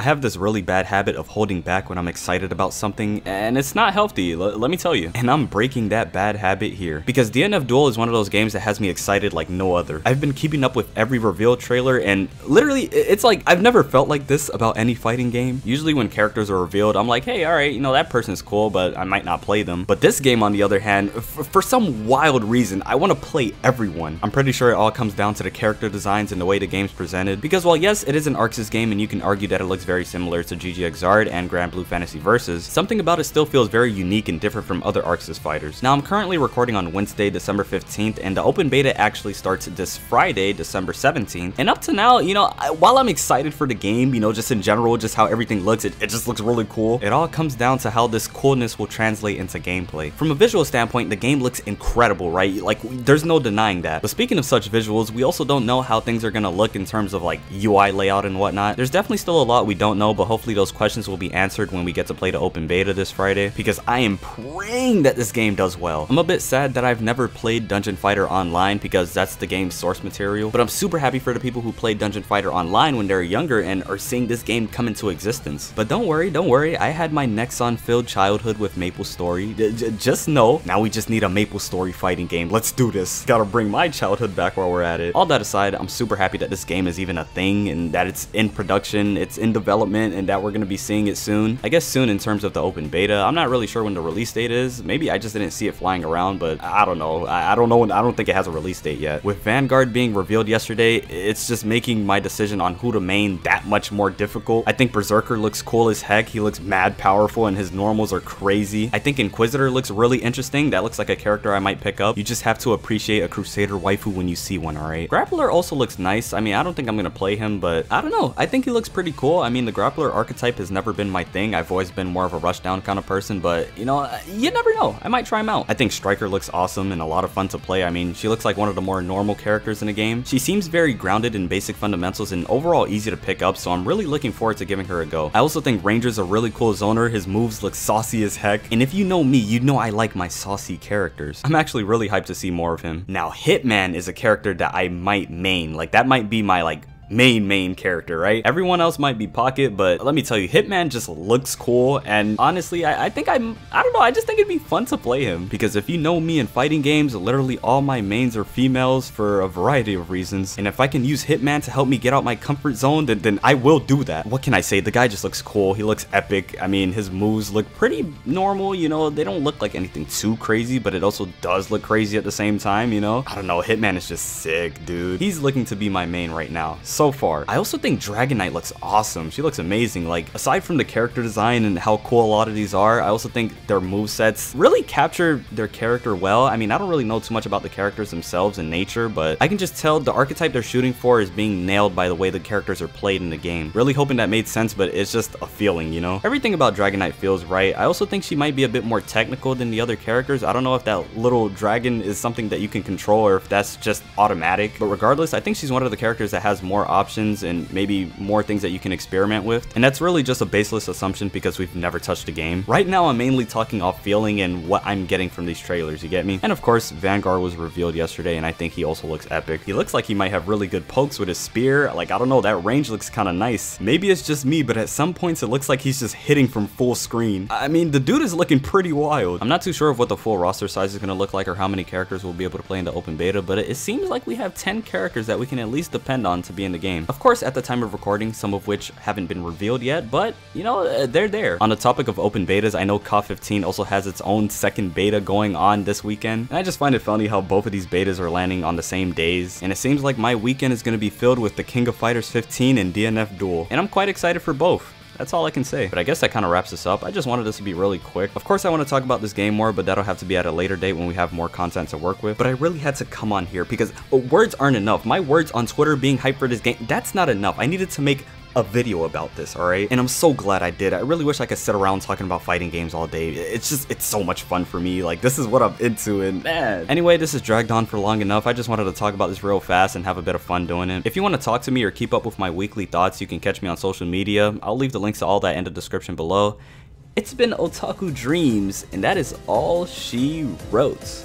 I have this really bad habit of holding back when I'm excited about something, and it's not healthy, let me tell you. And I'm breaking that bad habit here, because DNF Duel is one of those games that has me excited like no other. I've been keeping up with every reveal trailer, and literally, it's like, I've never felt like this about any fighting game. Usually when characters are revealed, I'm like, hey, alright, you know, that person's cool, but I might not play them. But this game, on the other hand, for some wild reason, I want to play everyone. I'm pretty sure it all comes down to the character designs and the way the game's presented, because while yes, it is an Arc Sys game, and you can argue that it looks very similar to GGXrd and Granblue Fantasy Versus, something about it still feels very unique and different from other Arc Sys fighters. Now, I'm currently recording on Wednesday, December 15th, and the open beta actually starts this Friday, December 17th. And up to now, you know, while I'm excited for the game, you know, just in general, just how everything looks, it, it just looks really cool. It all comes down to how this coolness will translate into gameplay. From a visual standpoint, the game looks incredible, right? Like, there's no denying that. But speaking of such visuals, we also don't know how things are gonna look in terms of like UI layout and whatnot. There's definitely still a lot we don't know, but hopefully those questions will be answered when we get to play the open beta this Friday, because I am praying that this game does well. I'm a bit sad that I've never played Dungeon Fighter Online because that's the game's source material, but I'm super happy for the people who played Dungeon Fighter Online when they were younger and are seeing this game come into existence. But don't worry, don't worry, I had my Nexon-filled childhood with Maple Story. J just know, now we just need a Maple Story fighting game. Let's do this. Gotta bring my childhood back while we're at it. All that aside, I'm super happy that this game is even a thing and that it's in production, it's in development, and that we're gonna be seeing it soon. I guess soon in terms of the open beta. I'm not really sure when the release date is. Maybe I just didn't see it flying around, but I don't know. I, I don't know when, I don't think it has a release date yet. With Vanguard being revealed yesterday, it's just making my decision on who to main that much more difficult. I think Berserker looks cool as heck. He looks mad powerful and his normals are crazy. I think Inquisitor looks really interesting. That looks like a character I might pick up. You just have to appreciate a Crusader waifu when you see one, alright? Grappler also looks nice. I mean, I don't think I'm gonna play him, but I don't know. I think he looks pretty cool. Mean, the Grappler archetype has never been my thing. I've always been more of a rushdown kind of person, but you know, uh, you never know. I might try him out. I think Striker looks awesome and a lot of fun to play. I mean, she looks like one of the more normal characters in the game. She seems very grounded in basic fundamentals and overall easy to pick up, so I'm really looking forward to giving her a go. I also think Ranger's a really cool zoner. His moves look saucy as heck, and if you know me, you know I like my saucy characters. I'm actually really hyped to see more of him. Now, Hitman is a character that I might main. Like, that might be my, like, main main character, right? Everyone else might be Pocket, but let me tell you, Hitman just looks cool, and honestly, I, I think I'm, I don't know, I just think it'd be fun to play him, because if you know me in fighting games, literally all my mains are females for a variety of reasons, and if I can use Hitman to help me get out my comfort zone, then, then I will do that. What can I say? The guy just looks cool, he looks epic, I mean, his moves look pretty normal, you know, they don't look like anything too crazy, but it also does look crazy at the same time, you know? I don't know, Hitman is just sick, dude. He's looking to be my main right now. So so far. I also think Dragon Knight looks awesome. She looks amazing. Like, aside from the character design and how cool a lot of these are, I also think their move sets really capture their character well. I mean, I don't really know too much about the characters themselves in nature, but I can just tell the archetype they're shooting for is being nailed by the way the characters are played in the game. Really hoping that made sense, but it's just a feeling, you know? Everything about Dragon Knight feels right. I also think she might be a bit more technical than the other characters. I don't know if that little dragon is something that you can control or if that's just automatic, but regardless, I think she's one of the characters that has more options and maybe more things that you can experiment with. And that's really just a baseless assumption because we've never touched the game. Right now, I'm mainly talking off feeling and what I'm getting from these trailers, you get me? And of course, Vanguard was revealed yesterday and I think he also looks epic. He looks like he might have really good pokes with his spear. Like, I don't know, that range looks kind of nice. Maybe it's just me, but at some points it looks like he's just hitting from full screen. I mean, the dude is looking pretty wild. I'm not too sure of what the full roster size is going to look like or how many characters we'll be able to play in the open beta, but it seems like we have 10 characters that we can at least depend on to be in the game. Of course, at the time of recording, some of which haven't been revealed yet, but you know, uh, they're there. On the topic of open betas, I know KOF 15 also has its own second beta going on this weekend, and I just find it funny how both of these betas are landing on the same days, and it seems like my weekend is going to be filled with the King of Fighters 15 and DNF Duel, and I'm quite excited for both. That's all I can say. But I guess that kind of wraps this up. I just wanted this to be really quick. Of course, I want to talk about this game more, but that'll have to be at a later date when we have more content to work with. But I really had to come on here because uh, words aren't enough. My words on Twitter being hyped for this game, that's not enough. I needed to make a video about this, alright? And I'm so glad I did. I really wish I could sit around talking about fighting games all day. It's just, it's so much fun for me. Like, this is what I'm into, and man. Anyway, this has dragged on for long enough. I just wanted to talk about this real fast and have a bit of fun doing it. If you want to talk to me or keep up with my weekly thoughts, you can catch me on social media. I'll leave the links to all that in the description below. It's been Otaku Dreams, and that is all she wrote.